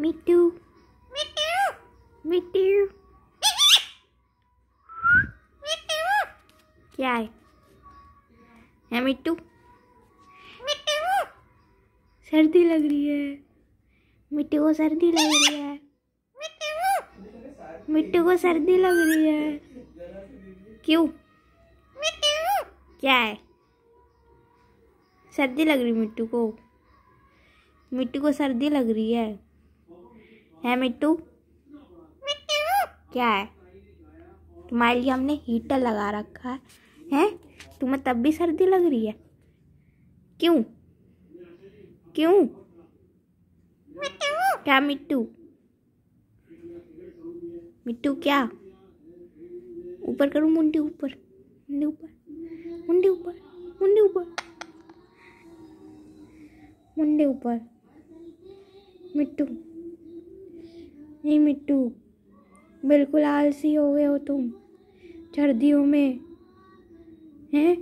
मिट्टू मिट्टू मिट्टू क्या है है मिट्टू सर्दी लग रही है। मिट्टू को सर्दी लग रही है। मिट्टू को सर्दी लग रही है। क्यों? क्या है? सर्दी लग रही मिट्टू को। मिट्टू को सर्दी लग रही है। है मिट्टू? क्या है? तुम्हारे लिए हमने हीटर लगा रखा है, हैं? तुम्हें तब भी सर्दी लग रही है? क्यों? क्यों? क्या मिट्टू? मिट्टू क्या? ऊपर करूँ मुंडी ऊपर मुंडी ऊपर मुंडी ऊपर मुंडी ऊपर, मुंडे ऊपर। मिट्टू नहीं मिट्टू। बिल्कुल आलसी हो गए हो तुम, सर्दियों में। हैं?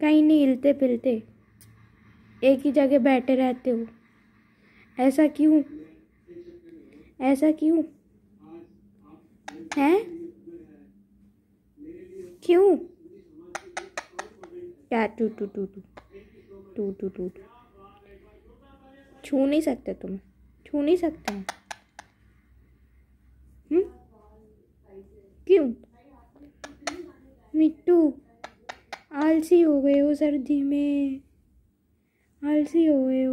कहीं नहीं हिलते पिलते एक ही जगह बैठे रहते हो। ऐसा क्यों? ऐसा क्यों? है? क्यों? क्या? टू टू टू टू टू टू टू छू नहीं सकते तुम, छू नहीं सकते। हैं क्यों? मिट्टू आलसी हो गए हो सर्दी में। आलसी हो गए हो।